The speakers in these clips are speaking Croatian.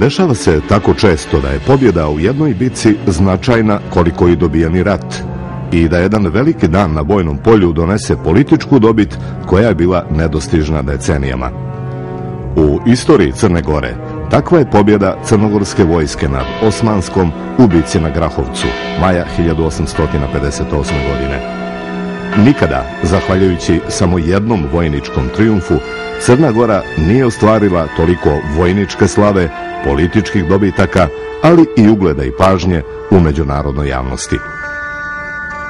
dešava se tako često da je pobjeda u jednoj bici značajna koliko i dobijeni rat i da jedan veliki dan na bojnom polju donese političku dobit koja je bila nedostižna decenijama. U istoriji Crne Gore takva je pobjeda crnogorske vojske nad Osmanskom u bici na Grahovcu, maja 1858. godine. Nikada, zahvaljujući samo jednom vojničkom triumfu, Crna Gora nije ostvarila toliko vojničke slave, političkih dobitaka, ali i ugleda i pažnje u međunarodnoj javnosti.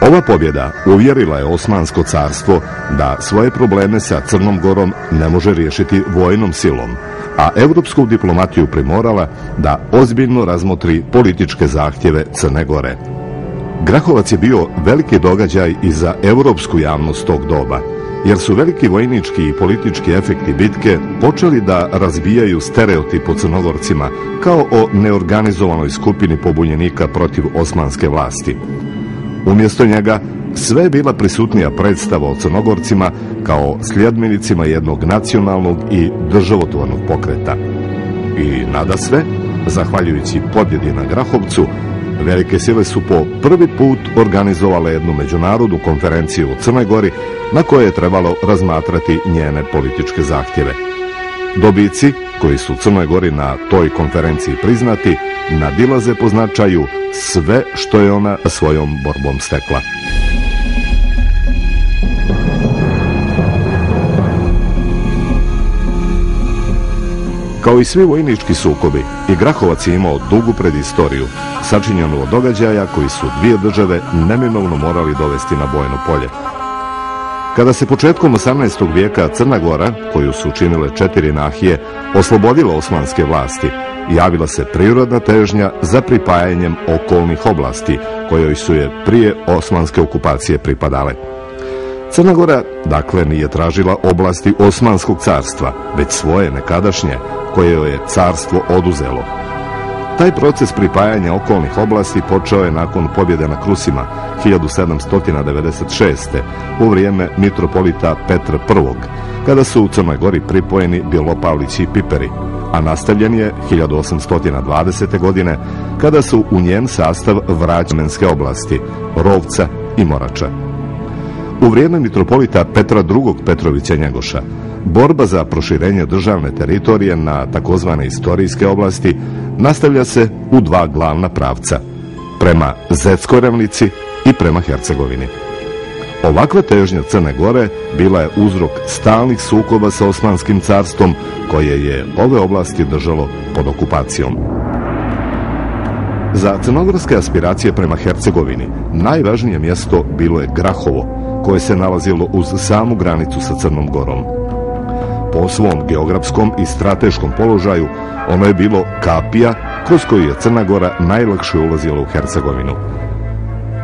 Ova pobjeda uvjerila je Osmansko carstvo da svoje probleme sa Crnom Gorom ne može riješiti vojnom silom, a europsku diplomatiju primorala da ozbiljno razmotri političke zahtjeve Crne Gore. Grahovac je bio veliki događaj i za europsku javnost tog doba, jer su veliki vojnički i politički efekti bitke počeli da razbijaju stereotip o crnogorcima kao o neorganizovanoj skupini pobunjenika protiv osmanske vlasti. Umjesto njega sve je bila prisutnija predstava o crnogorcima kao sljedmenicima jednog nacionalnog i državotvornog pokreta. I nada sve, zahvaljujući pobjedi na Grahovcu, Velike sile su po prvi put organizovale jednu međunarodnu konferenciju u Crnoj Gori na kojoj je trebalo razmatrati njene političke zahtjeve. Dobici, koji su Crnoj Gori na toj konferenciji priznati, nadilaze po značaju sve što je ona svojom borbom stekla. Kao i svi vojnički sukobi, i Grahovac je imao dugu predistoriju, sačinjenu od događaja koji su dvije države neminovno morali dovesti na bojno polje. Kada se početkom 18. vijeka Crna Gora, koju su učinile četiri nahije, oslobodila osmanske vlasti, javila se prirodna težnja za pripajanjem okolnih oblasti, kojoj su je prije osmanske okupacije pripadale. Crna Gora, dakle, nije tražila oblasti Osmanskog carstva, već svoje nekadašnje, koje joj je carstvo oduzelo. Taj proces pripajanja okolnih oblasti počeo je nakon pobjede na Krusima 1796. u vrijeme mitropolita Petra I, kada su u Crnoj Gori pripojeni Bjelopavlići i Piperi, a nastavljen je 1820. godine kada su u njen sastav vraćamenske oblasti, Rovca i Morača. U vrijeme mitropolita Petra II. Petrovića Njegoša, borba za proširenje državne teritorije na takozvane istorijske oblasti nastavlja se u dva glavna pravca, prema Zetskoj ravnici i prema Hercegovini. Ovakva težnja Crne Gore bila je uzrok stalnih sukoba sa Osmanskim carstvom koje je ove oblasti držalo pod okupacijom. Za crnogorske aspiracije prema Hercegovini najvažnije mjesto bilo je Grahovo, koje se nalazilo uz samu granicu sa Crnom Gorom. Po svom geografskom i strateškom položaju ono je bilo kapija kroz koju je Crna Gora najlakše ulazila u Hercegovinu.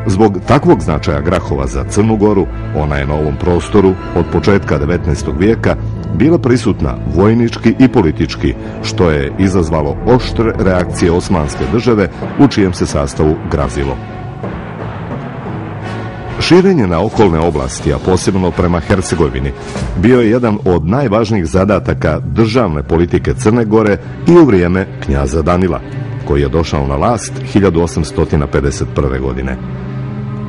Zbog takvog značaja Grahova za Crnu Goru, ona je na ovom prostoru od početka 19. vijeka bila prisutna vojnički i politički, što je izazvalo oštre reakcije osmanske države u čijem se sastavu grazilo. Širenje na okolne oblasti, a posebno prema Hercegovini, bio je jedan od najvažnijih zadataka državne politike Crne Gore i u vrijeme knjaza Danila, koji je došao na last 1851. godine.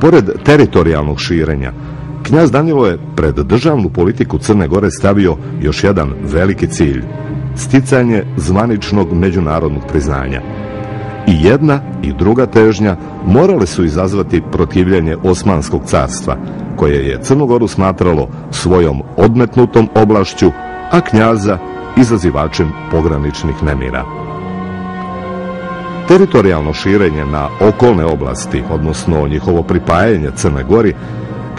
Pored teritorijalnog širenja, knjaz Danilo je pred državnu politiku Crne Gore stavio još jedan veliki cilj, sticanje zvaničnog međunarodnog priznanja. I jedna i druga težnja morale su izazvati protivljenje Osmanskog carstva, koje je Crnogoru smatralo svojom odmetnutom oblašću, a knjaza izazivačem pograničnih nemira. Teritorijalno širenje na okolne oblasti, odnosno njihovo pripajanje Crne Gori,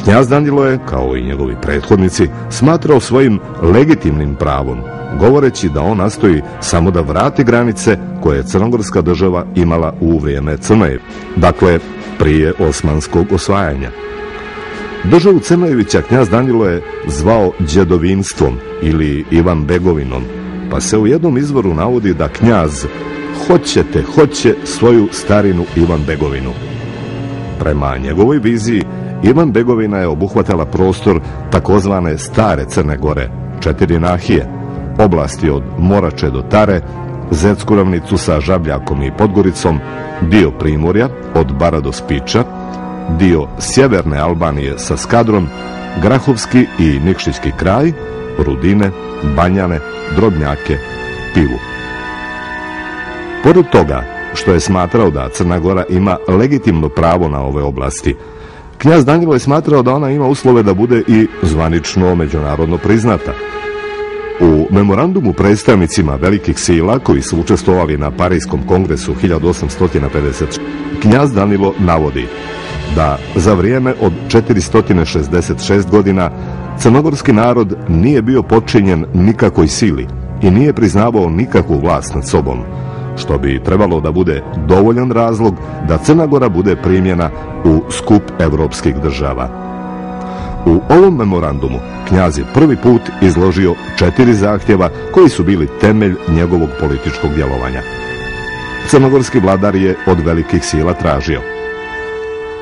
knjaz Danilo je, kao i njegovi prethodnici, smatrao svojim legitimnim pravom govoreći da on nastoji samo da vrati granice koje je crnogorska država imala u vrijeme Crnoje, dakle prije osmanskog osvajanja. Državu Crnojevića knjaz Danilo je zvao djedovinstvom ili Ivan Begovinom, pa se u jednom izvoru navodi da knjaz hoćete, hoće svoju starinu Ivan Begovinu. Prema njegovoj viziji, Ivan Begovina je obuhvatala prostor takozvane stare Crne Gore, četiri nahije, oblasti od Morače do Tare, Zetsku ravnicu sa Žabljakom i Podgoricom, dio Primorja od Bara do Spiča, dio sjeverne Albanije sa Skadrom, Grahovski i Nikšićki kraj, Rudine, Banjane, Drobnjake, Pivu. Pored toga što je smatrao da Crna Gora ima legitimno pravo na ove oblasti, knjaz Danilo je smatrao da ona ima uslove da bude i zvanično međunarodno priznata. U memorandumu predstavnicima velikih sila koji su učestvovali na Parijskom kongresu 1850 knjaz Danilo navodi da za vrijeme od 466 godina crnogorski narod nije bio počinjen nikakvoj sili i nije priznavao nikakvu vlast nad sobom, što bi trebalo da bude dovoljan razlog da Crna Gora bude primjena u skup evropskih država. U ovom memorandumu knjaz je prvi put izložio četiri zahtjeva koji su bili temelj njegovog političkog djelovanja. Crnogorski vladar je od velikih sila tražio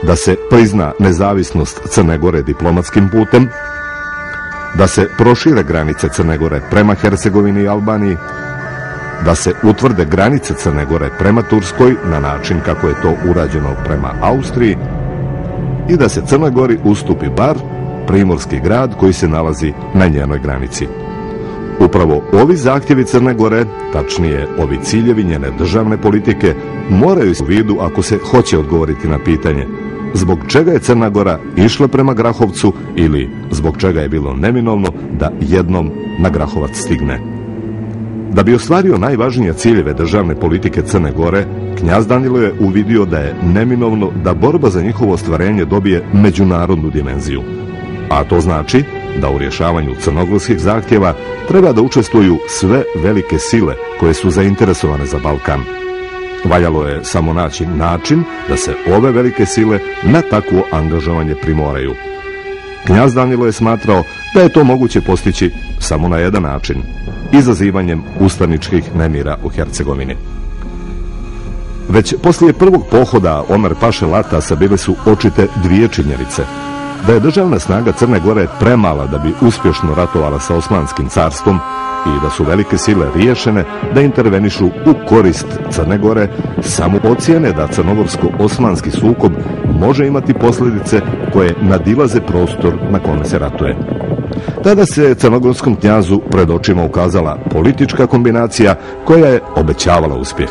da se prizna nezavisnost Crne Gore diplomatskim putem, da se prošire granice Crne Gore prema Hercegovini i Albaniji, da se utvrde granice Crne Gore prema Turskoj na način kako je to urađeno prema Austriji i da se Crnoj Gori ustupi bar primorski grad koji se nalazi na njenoj granici. Upravo ovi zahtjevi Crne Gore, tačnije ovi ciljevi njene državne politike, moraju u vidu ako se hoće odgovoriti na pitanje zbog čega je Crna Gora išla prema Grahovcu ili zbog čega je bilo neminovno da jednom na Grahovac stigne. Da bi ostvario najvažnije ciljeve državne politike Crne Gore, knjaz Danilo je uvidio da je neminovno da borba za njihovo ostvarenje dobije međunarodnu dimenziju. A to znači da u rješavanju crnogorskih zahtjeva treba da učestvuju sve velike sile koje su zainteresovane za Balkan. Valjalo je samo naći način da se ove velike sile na takvo angažovanje primoraju. Knjaz Danilo je smatrao da je to moguće postići samo na jedan način, izazivanjem ustaničkih nemira u Hercegovini. Već poslije prvog pohoda Omer Paše Latasa bile su očite dvije činjerice. Da je državna snaga Crne Gore premala da bi uspješno ratovala sa Osmanskim carstvom i da su velike sile riješene da intervenišu u korist Crne Gore, samo ocijene da crnogorsko-osmanski sukob može imati posljedice koje nadilaze prostor na kome se ratuje. Tada se crnogorskom knjazu pred očima ukazala politička kombinacija koja je obećavala uspjeh.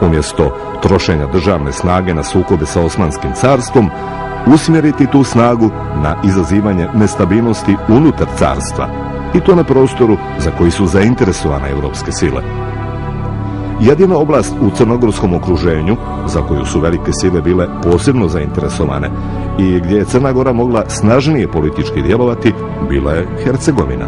Umjesto trošenja državne snage na sukobe sa Osmanskim carstvom, usmjeriti tu snagu na izazivanje nestabilnosti unutar carstva, i to na prostoru za koji su zainteresovane europske sile. Jedina oblast u crnogorskom okruženju, za koju su velike sile bile posebno zainteresovane i gdje je Crna Gora mogla snažnije politički djelovati, bila je Hercegovina.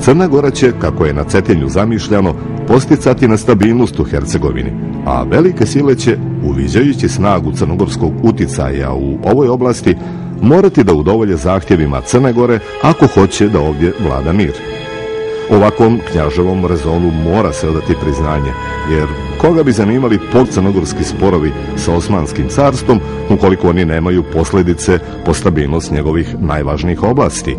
Crna Gora će, kako je na Cetinju zamišljano, posticati na stabilnost u Hercegovini, a velike sile će, uviđajući snagu crnogorskog uticaja u ovoj oblasti, morati da udovolje zahtjevima Crne Gore ako hoće da ovdje vlada mir. Ovakvom knjaževom rezonu mora se odati priznanje, jer koga bi zanimali podcrnogorski sporovi sa Osmanskim carstvom ukoliko oni nemaju posljedice po stabilnost njegovih najvažnijih oblasti.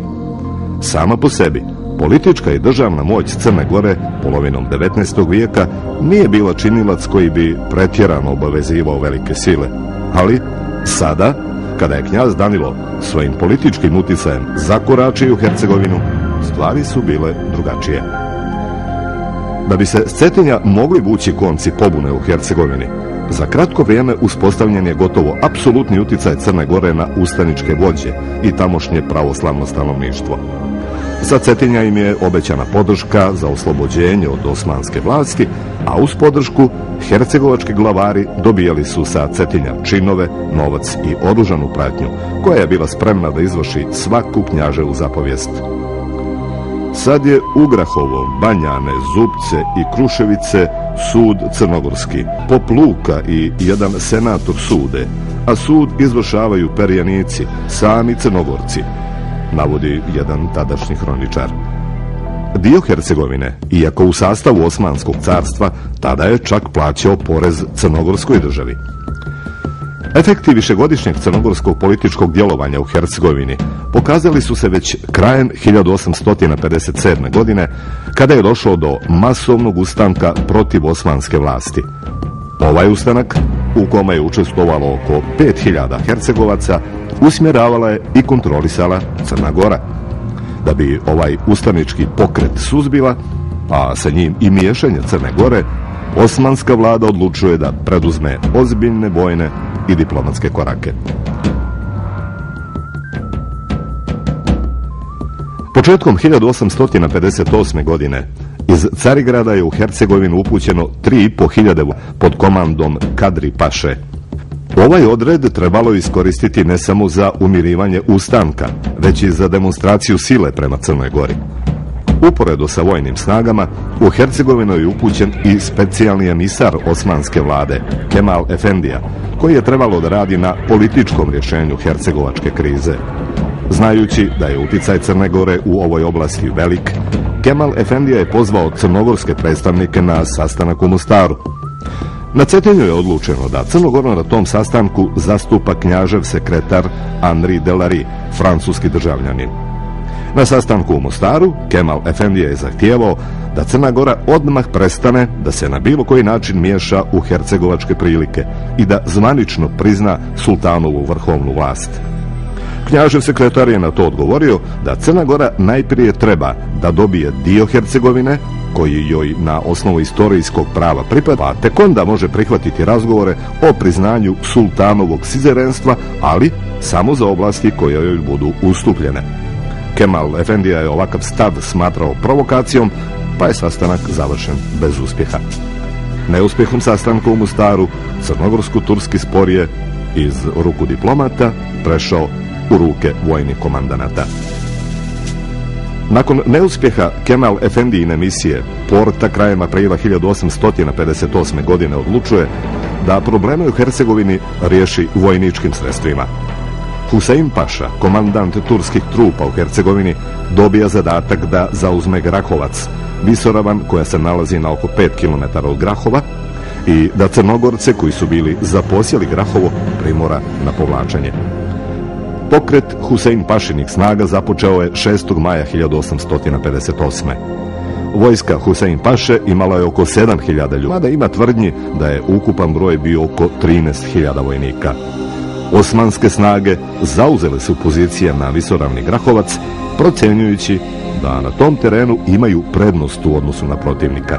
Sama po sebi, politička i državna moć Crne Gore polovinom 19. vijeka nije bila činilac koji bi pretjerano obavezivao velike sile, ali sada kada je knjaz Danilo svojim političkim uticajem zakoračio u Hercegovinu, stvari su bile drugačije. Da bi se s Cetinja mogli vući konci pobune u Hercegovini, za kratko vrijeme uspostavljen je gotovo apsolutni uticaj Crne Gore na ustaničke vođe i tamošnje pravoslavno stanovništvo. Za Cetinja im je obećana podrška za oslobođenje od osmanske vlasti, a uz podršku hercegovački glavari dobijali su sa Cetinja činove, novac i oružanu pratnju, koja je bila spremna da izvrši svaku knjaževu zapovijest. Sad je Ugrahovo, Banjane, Zupce i Kruševice sud crnogorski, popluka i jedan senator sude, a sud izvršavaju perjanici, sami crnogorci, navodi jedan tadašnji hroničar. Dio Hercegovine, iako u sastavu Osmanskog carstva, tada je čak plaćao porez crnogorskoj državi. Efekti višegodišnjeg crnogorskog političkog djelovanja u Hercegovini pokazali su se već krajem 1857. godine kada je došlo do masovnog ustanka protiv osmanske vlasti. Ovaj ustanak, u kome je učestvovalo oko 5000 Hercegovaca, usmjeravala je i kontrolisala Crna Gora. Da bi ovaj ustanički pokret suzbila, a sa njim i miješanje Crne Gore, osmanska vlada odlučuje da preduzme ozbiljne vojne i diplomatske korake. Početkom 1858. godine iz Carigrada je u Hercegovinu upućeno 3.500 pod komandom Kadri Paše. Ovaj odred trebalo iskoristiti ne samo za umirivanje ustanka, već i za demonstraciju sile prema Crnoj Gori. Uporedo sa vojnim snagama, u Hercegovinu je upućen i specijalni emisar osmanske vlade, Kemal Efendija, koji je trebalo da radi na političkom rješenju hercegovačke krize. Znajući da je uticaj Crne Gore u ovoj oblasti velik, Kemal Efendija je pozvao crnogorske predstavnike na sastanak u Mostaru. Na Cetinju je odlučeno da Crnogorno na tom sastanku zastupa knjažev sekretar Henri Delary, francuski državljanin. Na sastanku u Mostaru, Kemal Efendija je zahtijevao da Crna Gora odmah prestane da se na bilo koji način miješa u hercegovačke prilike i da zvanično prizna sultanovu vrhovnu vlast. Knjažev sekretar je na to odgovorio da Crna Gora najprije treba da dobije dio Hercegovine, koji joj na osnovu istorijskog prava pripada, a tek onda može prihvatiti razgovore o priznanju sultanovog sizerenstva, ali samo za oblasti koje joj budu ustupljene. Kemal Efendija je ovakav stav smatrao provokacijom, pa je sastanak završen bez uspjeha. Neuspjehom sastanka u Mostaru, crnogorsko-turski spor je iz ruku diplomata prešao u ruke vojnih komandanata. Nakon neuspjeha Kemal Efendijine misije, Porta krajem aprila 1858. godine odlučuje da probleme u Hercegovini riješi vojničkim sredstvima. Husein Paša, komandant turskih trupa u Hercegovini, dobija zadatak da zauzme Grahovac, visoravan koja se nalazi na oko 5 km od Grahova i da Crnogorce koji su bili zaposjeli Grahovo primora na povlačenje. Pokret Husein Pašinih snaga započeo je 6. maja 1858. Vojska Husein Paše imala je oko 7000 ljudi, mada ima tvrdnji da je ukupan broj bio oko 13.000 vojnika. Osmanske snage zauzele su pozicije na visoravni Grahovac, procjenjujući da na tom terenu imaju prednost u odnosu na protivnika.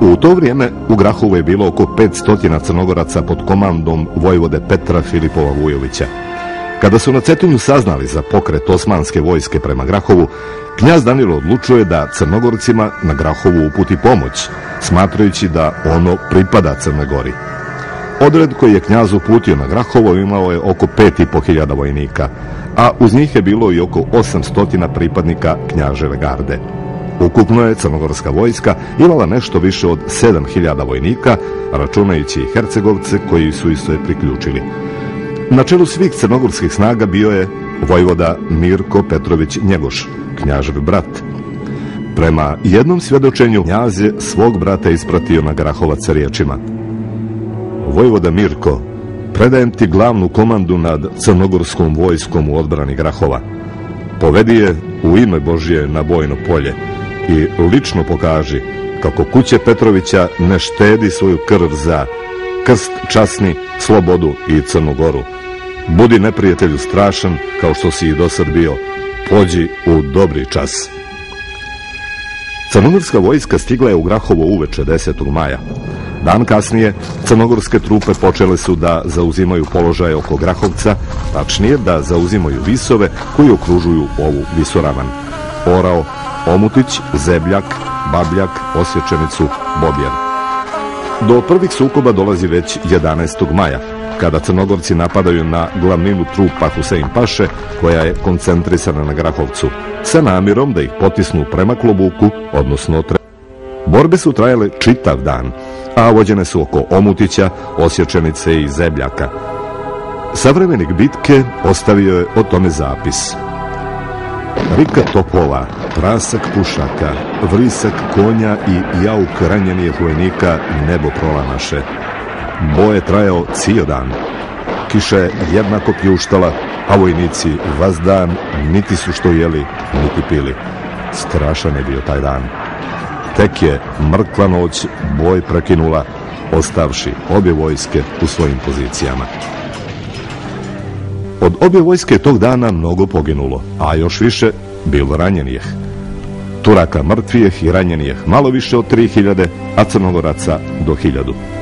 U to vrijeme u Grahovu je bilo oko 500 crnogoraca pod komandom vojvode Petra Filipova Vujovića. Kada su na Cetinju saznali za pokret osmanske vojske prema Grahovu, knjaz Danilo odlučuje da crnogorcima na Grahovu uputi pomoć, smatrajući da ono pripada Crnoj Gori. Odred koji je knjaz uputio na Grahovo imao je oko 5.500 vojnika, a uz njih je bilo i oko 800 pripadnika knjaževe garde. Ukupno je crnogorska vojska imala nešto više od 7000 vojnika, računajući i Hercegovce koji su se priključili. Na čelu svih crnogorskih snaga bio je vojvoda Mirko Petrović Njegoš, knjažev brat. Prema jednom svjedočenju knjaz je svog brata ispratio na Grahovac riječima. Vojvoda Mirko, predajem ti glavnu komandu nad crnogorskom vojskom u odbrani Grahova. Povedi je u ime Božje na bojno polje i lično pokaži kako kuće Petrovića ne štedi svoju krv za krst časni, slobodu i Crnu Goru. Budi neprijatelju strašan kao što si i do sad bio. Pođi u dobri čas. Crnogorska vojska stigla je u Grahovo uveče 10. maja. Dan kasnije crnogorske trupe počele su da zauzimaju položaje oko Grahovca, tačnije da zauzimaju visove koji okružuju ovu visoravan. Orao, Omutić, Zebljak, Babljak, Osječenicu, Bobjer. Do prvih sukoba dolazi već 11. maja, kada crnogorci napadaju na glavninu trupa Husein Paše, koja je koncentrisana na Grahovcu, sa namjerom da ih potisnu prema Klobuku, odnosno tre... Borbe su trajale čitav dan, a vođene su oko Omutića, Osječenice i Zebljaka. Savremenik bitke ostavio je o tome zapis. Rika topova, prasak pušaka, vrisak konja i jauk ranjenih vojnika nebo prolamaše. Boj je trajao cijel dan. Kiša je jednako pljuštala, a vojnici vas dan niti su što jeli, niti pili. Strašan je bio taj dan. Tek je mrkla noć boj prekinula, ostavši obje vojske u svojim pozicijama. Od obje vojske tog dana mnogo poginulo, a još više bilo ranjenih. Turaka mrtvijeh i ranjenih malo više od 3000, a Crnogoraca do 1000.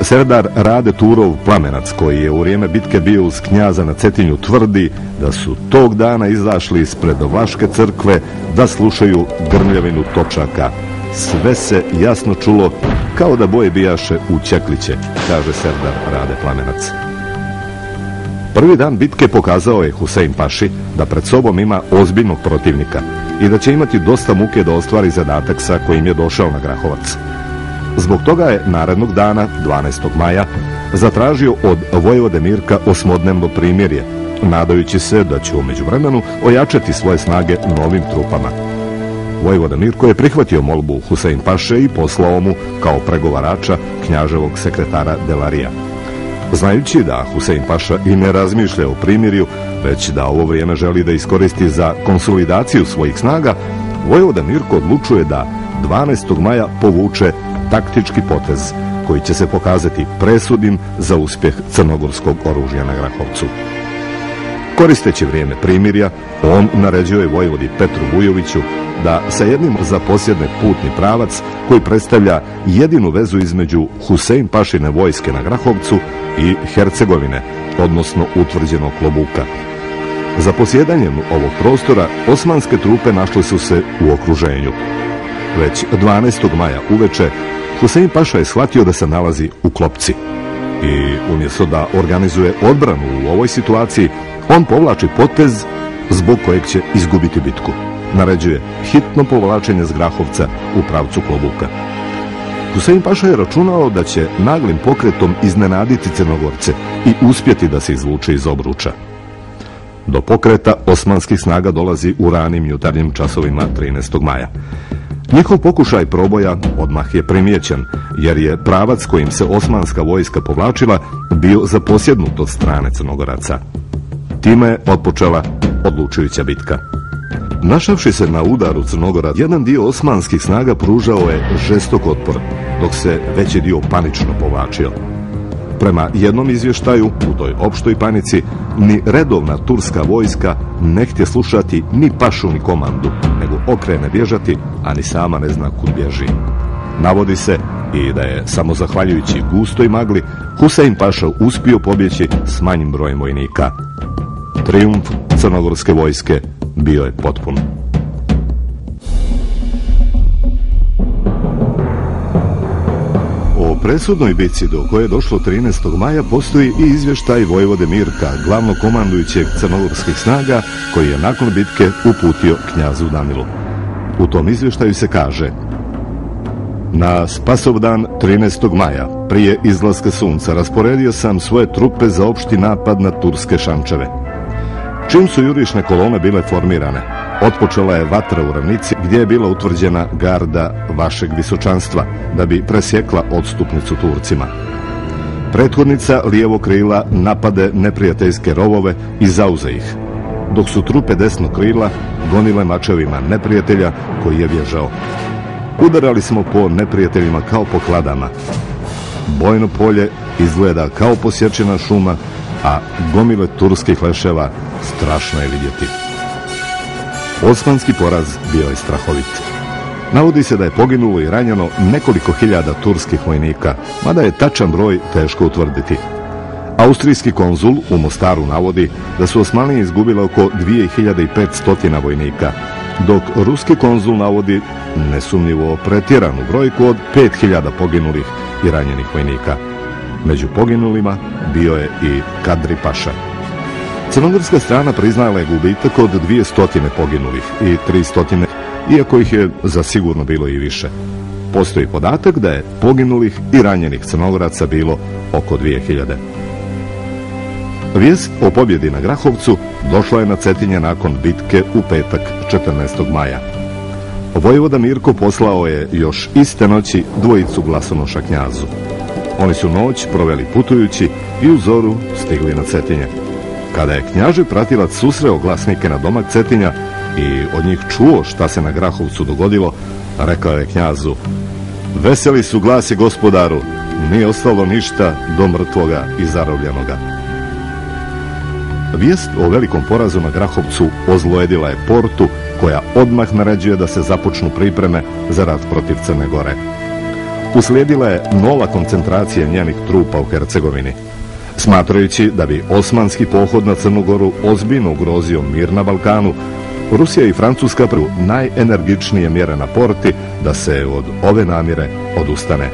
Serdar Rade Turov plamenac koji je u vrijeme bitke bio uz knjaza na Cetinju tvrdi da su tog dana izašli ispred Vlaške crkve da slušaju grmljavinu točaka. Sve se jasno čulo kao da boje bijaše u Čekliće, kaže Serdar Rade plamenac. Prvi dan bitke pokazao je Husein Paši da pred sobom ima ozbiljnog protivnika i da će imati dosta muke da ostvari zadatak sa kojim je došao na Grahovac. Zbog toga je narednog dana, 12. maja, zatražio od Vojvode Mirka osmodnevno primjerje, nadajući se da će u međuvremenu ojačati svoje snage novim trupama. Vojvoda Mirko je prihvatio molbu Husein Paše i poslao mu, kao pregovarača, knjaževog sekretara Delarija. Znajući da Husein Paša i ne razmišlja o primirju, već da ovo vrijeme želi da iskoristi za konsolidaciju svojih snaga, Vojvoda Mirko odlučuje da 12. maja povuče taktički potez koji će se pokazati presudnim za uspjeh crnogorskog oružja na Grahovcu. Koristeći vrijeme primirja, on naređuje Vojvodi Petru Bujoviću da sa jednim zaposjedne putni pravac koji predstavlja jedinu vezu između Husein Pašine vojske na Grahovcu i Hercegovine, odnosno utvrđenog Klobuka. Za posjedanjem ovog prostora osmanske trupe našle su se u okruženju. Već 12. maja uveče Husein Paša je shvatio da se nalazi u klopci. I umjesto da organizuje odbranu u ovoj situaciji, on povlači potez zbog kojeg će izgubiti bitku. Naređuje hitno povlačenje z Grahovca u pravcu Klobuka. Husein Paša je računao da će naglim pokretom iznenaditi Crnogorce i uspjeti da se izvuče iz obruča. Do pokreta osmanskih snaga dolazi u ranim jutarnjim časovima 13. maja. Njihov pokušaj proboja odmah je primijećen, jer je pravac kojim se osmanska vojska povlačila bio zaposjednut od strane Crnogoraca. Time je otpočela odlučujuća bitka. Našavši se na udaru Crnogora, jedan dio osmanskih snaga pružao je žestok otpor, dok se veći dio panično povlačio. Prema jednom izvještaju, u toj opštoj panici, ni redovna turska vojska ne htje slušati ni pašu ni komandu, nego okrene bježati, a ni sama ne zna kud bježi. Navodi se i da je, samo zahvaljujući gustoj magli, Husein Paša uspio pobjeći s manjim brojem vojnika. Triumf crnogorske vojske bio je potpun. Presudnoj bici do koje je došlo 13. maja postoji i izvještaj Vojvode Mirka, glavno komandujućeg crnogorskih snaga, koji je nakon bitke uputio knjazu Danilu. U tom izvještaju se kaže na Spasovdan 13. maja, prije izlaska sunca, rasporedio sam svoje trupe za opšti napad na turske šančeve. Čim su jurišne kolone bile formirane, otpočela je vatra u ravnici gdje je bila utvrđena garda vašeg visočanstva da bi presjekla odstupnicu Turcima. Prethodnica lijevo krila napade neprijateljske rovove i zauze ih, dok su trupe desnog krila gonile mačevima neprijatelja koji je bježao. Udarali smo po neprijateljima kao po kladama. Bojno polje izgleda kao posječena šuma, a gomile turskih leševa strašno je vidjeti. Osmanski poraz bio je strahovit. Navodi se da je poginulo i ranjeno nekoliko hiljada turskih vojnika, mada je tačan broj teško utvrditi. Austrijski konzul u Mostaru navodi da su Osmanije izgubile oko 2500 vojnika, dok ruski konzul navodi nesumnjivo pretjeranu brojku od 5000 poginulih i ranjenih vojnika. Među poginulima bio je i Kadri Paša. Crnogorska strana priznala je gubitak od 200 poginulih i 300, iako ih je zasigurno bilo i više. Postoji podatak da je poginulih i ranjenih crnogoraca bilo oko 2000. Vijest o pobjedi na Grahovcu došla je na Cetinje nakon bitke u petak 14. maja. Vojvoda Mirko poslao je još iste noći dvojicu glasonoša knjazu. Oni su noć proveli putujući i u zoru stigli na Cetinje. Kada je knjaži pratilac susreo glasnike na domak Cetinja i od njih čuo šta se na Grahovcu dogodilo, rekao je knjazu Veseli su glasi gospodaru, nije ostalo ništa do mrtvoga i zarobljenoga. Vijest o velikom porazu na Grahovcu ozlojedila je portu koja odmah naređuje da se započnu pripreme za rat protiv Crne Gore. Uslijedila je nova koncentracija njenih trupa u Hercegovini. Smatrajući da bi osmanski pohod na Crnu Goru ozbiljno ugrozio mir na Balkanu, Rusija i Francuska prvu najenergičnije mjere na porti da se od ove namjere odustane.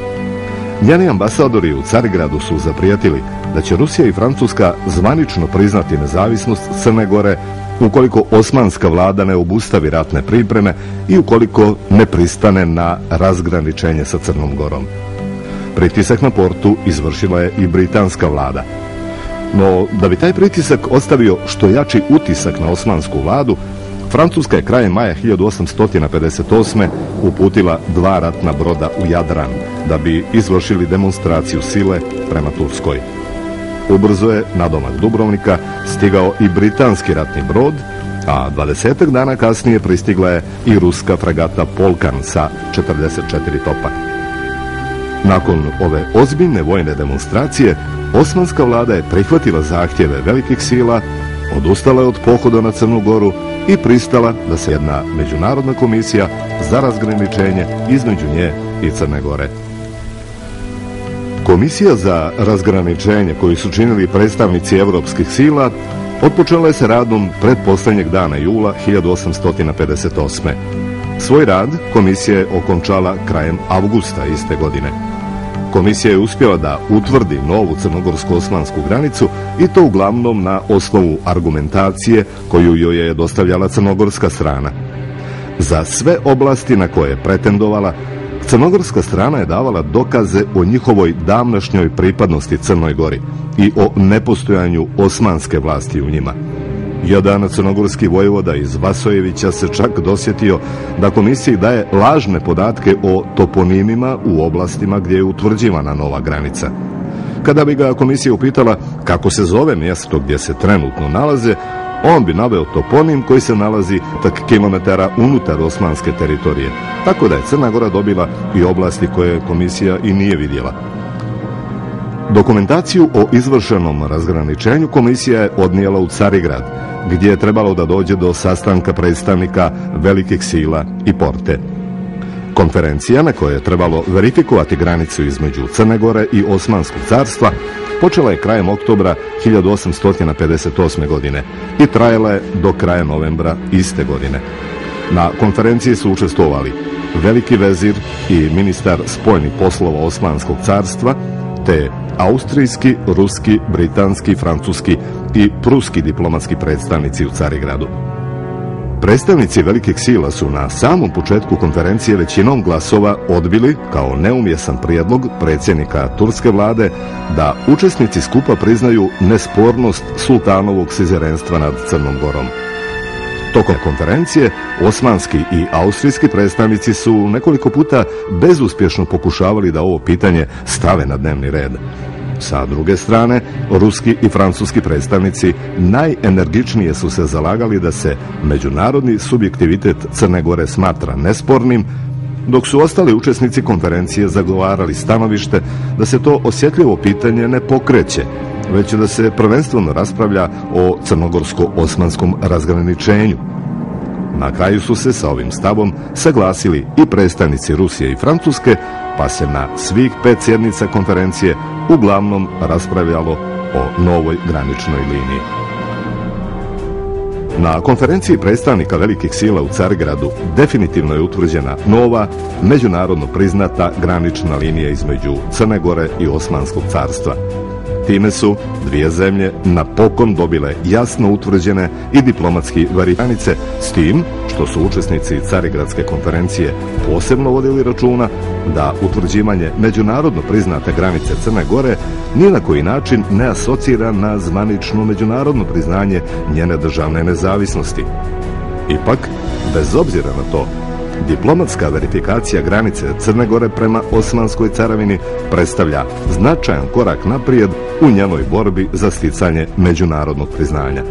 Njeni ambasadori u Carigradu su zaprijatili da će Rusija i Francuska zvanično priznati nezavisnost Crne Gore ukoliko osmanska vlada ne obustavi ratne pripreme i ukoliko ne pristane na razgraničenje sa Crnom Gorom. Pritisak na portu izvršila je i britanska vlada. No, da bi taj pritisak ostavio što jači utisak na osmansku vladu, Francuska je krajem maja 1858. uputila dva ratna broda u Jadran da bi izvršili demonstraciju sile prema Turskoj. Ubrzo je na domak Dubrovnika stigao i britanski ratni brod, a 20 dana kasnije pristigla je i ruska fragata Polkan sa 44 topa. Nakon ove ozbiljne vojne demonstracije, Osmanska vlada je prihvatila zahtjeve velikih sila, odustala je od pohoda na Crnu Goru i pristala da se jedna međunarodna komisija za razgraničenje između nje i Crne Gore. Komisija za razgraničenje koju su činili predstavnici europskih sila otpočela je se radom predposljednjeg dana jula 1858. Svoj rad komisija je okončala krajem avgusta iste godine. Komisija je uspjela da utvrdi novu crnogorsko-osmansku granicu i to uglavnom na osnovu argumentacije koju joj je dostavljala crnogorska strana. Za sve oblasti na koje je pretendovala, crnogorska strana je davala dokaze o njihovoj davnašnjoj pripadnosti Crnoj Gori i o nepostojanju osmanske vlasti u njima. Jedan crnogorski vojvoda iz Vasojevića se čak dosjetio da komisiji daje lažne podatke o toponimima u oblastima gdje je utvrđivana nova granica. Kada bi ga komisija upitala kako se zove mjesto gdje se trenutno nalaze, on bi naveo toponim koji se nalazi tak kilometara unutar osmanske teritorije. Tako da je Crna Gora dobila i oblasti koje komisija i nije vidjela. Dokumentaciju o izvršenom razgraničenju komisija je odnijela u Carigrad, gdje je trebalo da dođe do sastanka predstavnika velikih sila i porte. Konferencija na kojoj je trebalo verifikovati granicu između Crne Gore i Osmanskog carstva počela je krajem oktobra 1858. godine i trajala je do kraja novembra iste godine. Na konferenciji su učestvovali veliki vezir i ministar spojnih poslova Osmanskog carstva, te austrijski, ruski, britanski, francuski i pruski diplomatski predstavnici u Carigradu. Predstavnici velikih sila su na samom početku konferencije većinom glasova odbili kao neumjesan prijedlog predsjednika turske vlade da učesnici skupa priznaju nespornost sultanovog sizerenstva nad Crnom Gorom. Tokom konferencije osmanski i austrijski predstavnici su nekoliko puta bezuspješno pokušavali da ovo pitanje stave na dnevni red. Sa druge strane, ruski i francuski predstavnici najenergičnije su se zalagali da se međunarodni subjektivitet Crne Gore smatra nespornim, dok su ostali učesnici konferencije zagovarali stanovište da se to osjetljivo pitanje ne pokreće, već da se prvenstveno raspravlja o crnogorsko-osmanskom razgraničenju. Na kraju su se sa ovim stavom saglasili i predstavnici Rusije i Francuske, pa se na svih pet sjednica konferencije uglavnom raspravljalo o novoj graničnoj liniji. Na konferenciji predstavnika velikih sila u Carigradu definitivno je utvrđena nova, međunarodno priznata granična linija između Crne Gore i Osmanskog carstva. Time su dvije zemlje napokon dobile jasno utvrđene i diplomatski varianice s tim što su učesnici Carigradske konferencije posebno vodili računa da utvrđivanje međunarodno priznate granice Crne Gore ni na koji način ne asocira na zvanično međunarodno priznanje njene državne nezavisnosti. Ipak, bez obzira na to, diplomatska verifikacija granice Crne Gore prema Osmanskoj caravini predstavlja značajan korak naprijed u njenoj borbi za sticanje međunarodnog priznanja.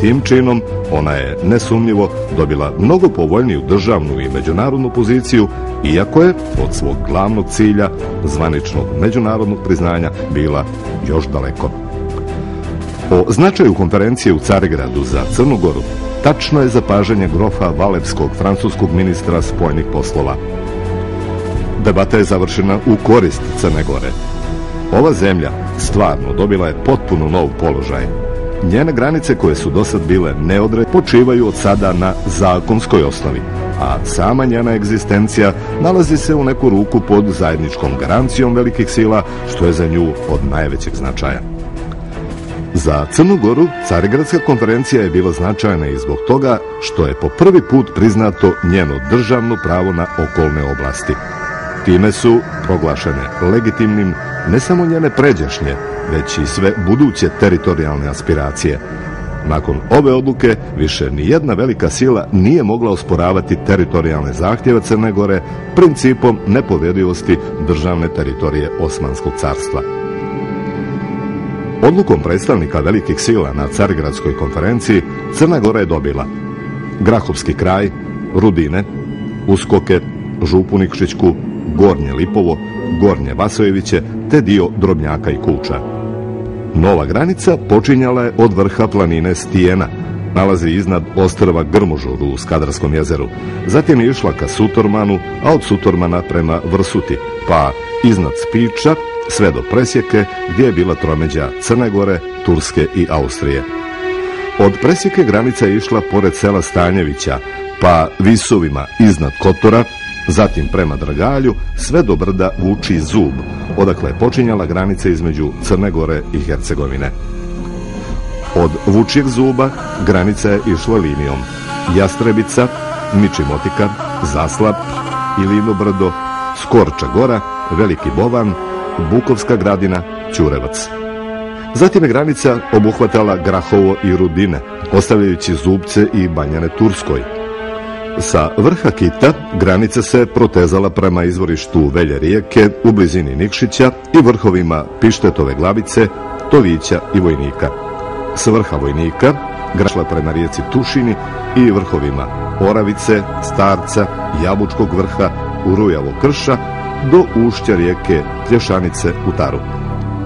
Tim činom ona je nesumnjivo dobila mnogo povoljniju državnu i međunarodnu poziciju, iako je od svog glavnog cilja, zvaničnog međunarodnog priznanja, bila još daleko. O značaju konferencije u Carigradu za Crnu Goru tačno je zapažanje grofa Valevskog francuskog ministra spojnih poslova. Debata je završena u korist Crne Gore. Ova zemlja stvarno dobila je potpuno nov položaj. Njene granice koje su do sad bile neodre počivaju od sada na zakonskoj osnovi, a sama njena egzistencija nalazi se u neku ruku pod zajedničkom garancijom velikih sila, što je za nju od najvećeg značaja. Za Crnu Goru Carigradska konferencija je bila značajna i zbog toga što je po prvi put priznato njeno državno pravo na okolne oblasti. Time su proglašene legitimnim ne samo njene pređašnje, već i sve buduće teritorijalne aspiracije. Nakon ove odluke više ni jedna velika sila nije mogla osporavati teritorijalne zahtjeve Crne Gore principom nepovedivosti državne teritorije Osmanskog carstva. Odlukom predstavnika velikih sila na Carigradskoj konferenciji Crna Gora je dobila Grahovski kraj, Rudine, Uskoke, Župu Nikšićku, Gornje Lipovo, Gornje Vasojeviće te dio Drobnjaka i Kuča. Nova granica počinjala je od vrha planine Stijena, nalazi iznad ostrva Grmužur u Skadarskom jezeru. Zatim je išla ka Sutormanu, a od Sutormana prema Vrsuti, pa iznad Spiča sve do Presjeke gdje je bila tromeđa Crne Gore, Turske i Austrije. Od Presjeke granica je išla pored sela Stanjevića, pa visovima iznad Kotora, zatim prema Dragalju, sve do brda Vuči Zub, odakle je počinjala granica između Crne Gore i Hercegovine. Od Vučijeg Zuba granica je išla linijom Jastrebica, Mičimotika, Zaslap, Ilino brdo, Skorča gora, Veliki Bovan, Bukovska gradina, Ćurevac. Zatim je granica obuhvatala Grahovo i Rudine, ostavljajući Zubce i Banjane Turskoj. Sa vrha Kita granica se protezala prema izvorištu Velje rijeke u blizini Nikšića i vrhovima Pištetove glavice, Tovića i Vojnika. S vrha Vojnika grašla prema rijeci Tušini i vrhovima Oravice, Starca, Jabučkog vrha, Urujavog krša do ušća rijeke Plješanice u Taru.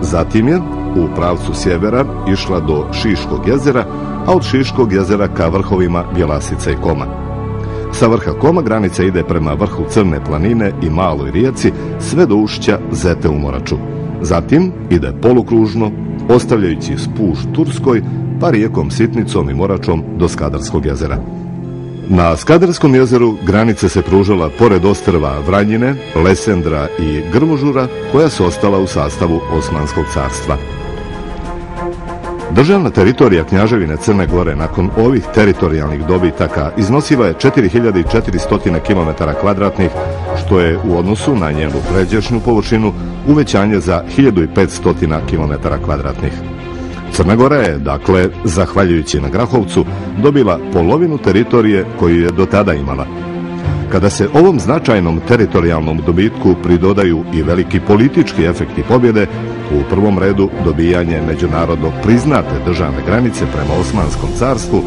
Zatim je u pravcu sjevera išla do Šiškog jezera, a od Šiškog jezera ka vrhovima Bjelasica i Koma. Sa vrha Koma granica ide prema vrhu Crne planine i Maloj rijeci sve do ušća Zete u Moraču. Zatim ide polukružno, ostavljajući spuš Turskoj, pa rijekom Sitnicom i Moračom do Skadarskog jezera. Na Skadarskom jezeru granica se pružala pored ostrva Vranjine, Lesendra i Grmužura koja su ostala u sastavu Osmanskog carstva. Državna teritorija Knjaževine Crne Gore nakon ovih teritorijalnih dobitaka iznosila je 4400 km kvadratnih, što je u odnosu na njenu pređešnju površinu uvećanje za 1500 km kvadratnih. Crna Gora je, dakle, zahvaljujući na Grahovcu, dobila polovinu teritorije koju je do tada imala. Kada se ovom značajnom teritorijalnom dobitku pridodaju i veliki politički efekti pobjede, u prvom redu dobijanje međunarodno priznate državne granice prema Osmanskom carstvu,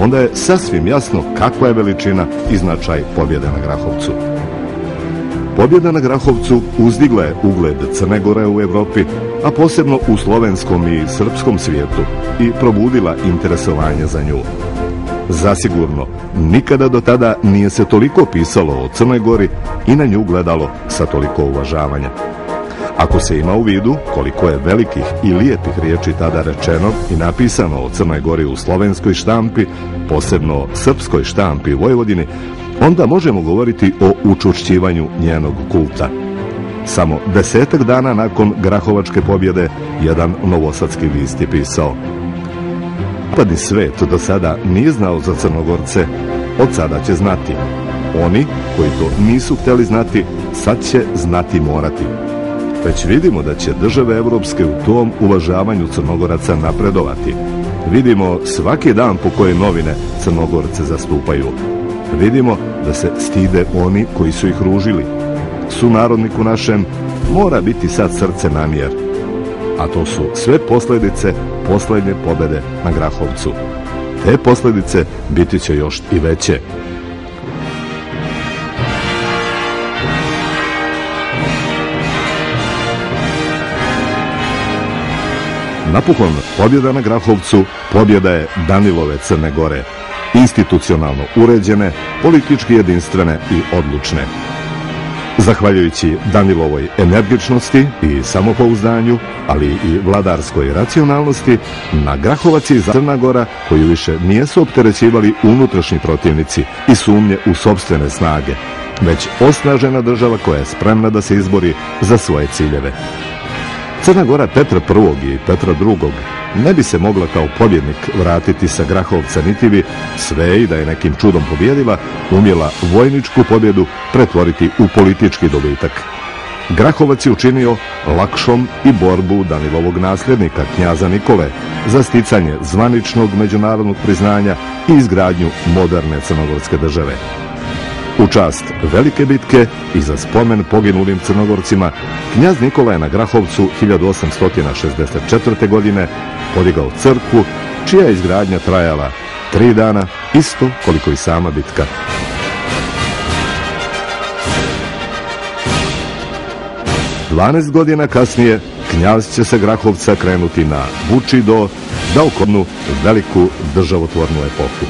onda je sasvim jasno kakva je veličina i značaj pobjede na Grahovcu. Pobjeda na Grahovcu uzdigla je ugled Crne Gore u Europi, a posebno u slovenskom i srpskom svijetu i probudila interesovanje za nju. Zasigurno, nikada do tada nije se toliko pisalo o Crnoj Gori i na nju gledalo sa toliko uvažavanja. Ako se ima u vidu koliko je velikih i lijepih riječi tada rečeno i napisano o Crnoj Gori u slovenskoj štampi, posebno srpskoj štampi Vojvodini, onda možemo govoriti o učušćivanju njenog kulta. Samo desetak dana nakon Grahovačke pobjede jedan novosadski list je pisao Zapadni svet do sada nije znao za Crnogorce, od sada će znati. Oni koji to nisu htjeli znati, sad će znati morati. Već vidimo da će države Europske u tom uvažavanju Crnogoraca napredovati. Vidimo svaki dan po koje novine Crnogorce zastupaju. vidimo da se stide oni koji su ih ružili. Sunarodniku našem mora biti sad srce namjer, a to su sve posljedice posljednje pobede na Grahovcu. Te posljedice biti će još i veće. Napokon pobjeda na Grahovcu, pobjeda je Danilove Crne Gore, institucionalno uređene, politički jedinstvene i odlučne. Zahvaljujući Danilovoj energičnosti i samopouzdanju, ali i vladarskoj racionalnosti, na Grahovac je Crna Gora, koju više nijesu opterećivali unutrašnji protivnici i sumnje u sobstvene snage, već osnažena država koja je spremna da se izbori za svoje ciljeve. Crna Gora Petra I i Petra II ne bi se mogla kao pobjednik vratiti sa Grahovca nitivi sve i da je nekim čudom pobjedila, umjela vojničku pobjedu pretvoriti u politički dobitak. Grahovac je učinio lakšom i borbu Danilovog nasljednika, knjaza Nikole, za sticanje zvaničnog međunarodnog priznanja i izgradnju moderne crnogorske države. U čast velike bitke i za spomen poginulim crnogorcima, knjaz Nikola je na Grahovcu 1864. godine podigao crkvu, čija je izgradnja trajala tri dana, isto koliko i sama bitka. Dvanest godina kasnije knjaz će se Grahovca krenuti na Vučido da okornu veliku državotvornu epohu.